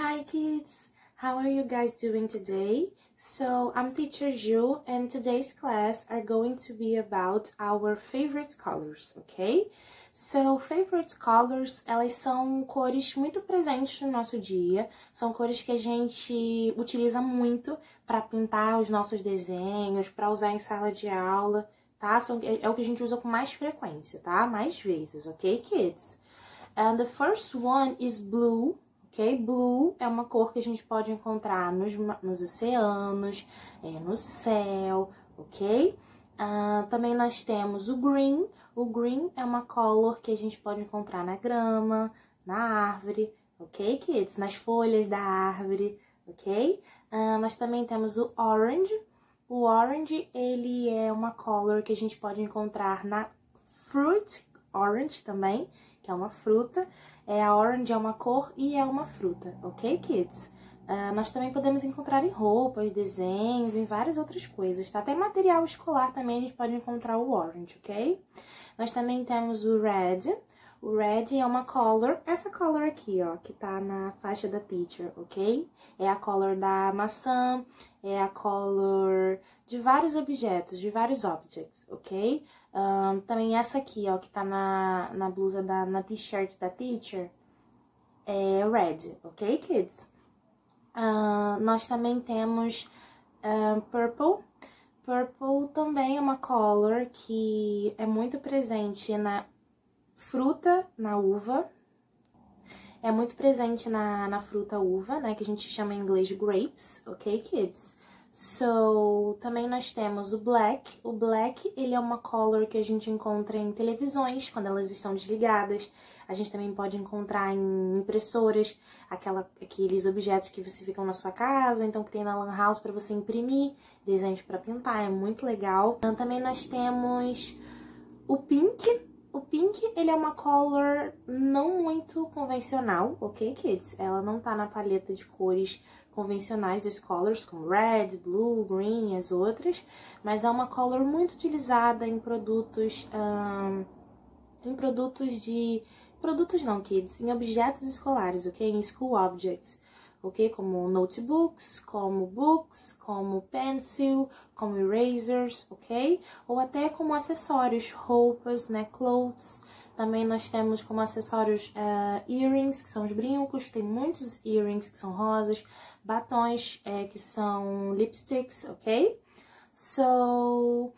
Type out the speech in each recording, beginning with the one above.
Hi kids, how are you guys doing today? So I'm teacher Ju and today's class are going to be about our favorite colors, ok? So favorite colors, elas são cores muito presentes no nosso dia, são cores que a gente utiliza muito para pintar os nossos desenhos, para usar em sala de aula, tá? São, é, é o que a gente usa com mais frequência, tá? Mais vezes, ok, kids? And the first one is blue, ok? Blue é uma cor que a gente pode encontrar nos, nos oceanos, é, no céu, ok? Uh, também nós temos o green. O green é uma color que a gente pode encontrar na grama, na árvore, ok, kids? Nas folhas da árvore, ok? Uh, nós também temos o orange. O orange, ele é uma color que a gente pode encontrar na fruit orange também, que é uma fruta. É, a orange é uma cor e é uma fruta, ok, kids? Uh, nós também podemos encontrar em roupas, desenhos, em várias outras coisas, tá? Até material escolar também a gente pode encontrar o orange, ok? Nós também temos o red. O red é uma color, essa color aqui, ó, que tá na faixa da teacher, ok? É a color da maçã, é a color de vários objetos, de vários objects, ok? Um, também essa aqui, ó, que tá na, na blusa da, na t-shirt da teacher, é red, ok, kids? Uh, nós também temos uh, purple. Purple também é uma color que é muito presente na fruta, na uva. É muito presente na, na fruta uva, né, que a gente chama em inglês de grapes, ok, kids? So, também nós temos o black. O black, ele é uma color que a gente encontra em televisões, quando elas estão desligadas. A gente também pode encontrar em impressoras, aquela, aqueles objetos que você ficam na sua casa, então que tem na lan house para você imprimir, desenhos para pintar, é muito legal. Então, também nós temos o pink. O pink, ele é uma color não muito convencional, ok, kids? Ela não tá na paleta de cores convencionais dos colors, como red, blue, green e as outras, mas é uma color muito utilizada em produtos, um, em produtos de, produtos não, kids, em objetos escolares, ok? Em school objects, ok? Como notebooks, como books, como pencil, como erasers, ok? Ou até como acessórios, roupas, né, clothes, também nós temos como acessórios uh, earrings, que são os brincos, tem muitos earrings que são rosas, batons é, que são lipsticks, ok? So,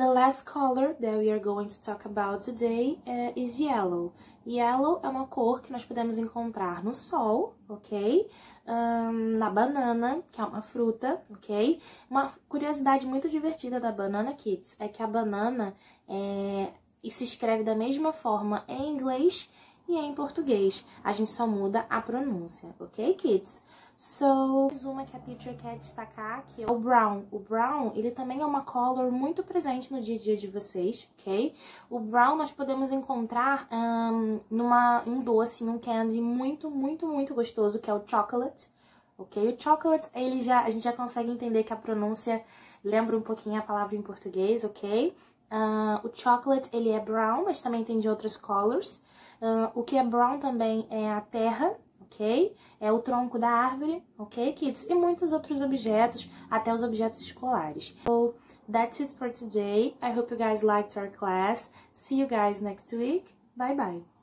the last color that we are going to talk about today uh, is yellow. Yellow é uma cor que nós podemos encontrar no sol, ok? Um, na banana, que é uma fruta, ok? Uma curiosidade muito divertida da Banana Kids é que a banana é, se escreve da mesma forma em inglês e em português. A gente só muda a pronúncia, ok, kids? So, uma que a teacher quer destacar, que é o brown. O brown, ele também é uma color muito presente no dia a dia de vocês, ok? O brown nós podemos encontrar um, numa, um doce, um candy muito, muito, muito gostoso, que é o chocolate, ok? O chocolate, ele já, a gente já consegue entender que a pronúncia lembra um pouquinho a palavra em português, ok? Uh, o chocolate, ele é brown, mas também tem de outras colors. Uh, o que é brown também é a terra, ok? É o tronco da árvore, ok, kids? E muitos outros objetos, até os objetos escolares. So, that's it for today. I hope you guys liked our class. See you guys next week. Bye bye.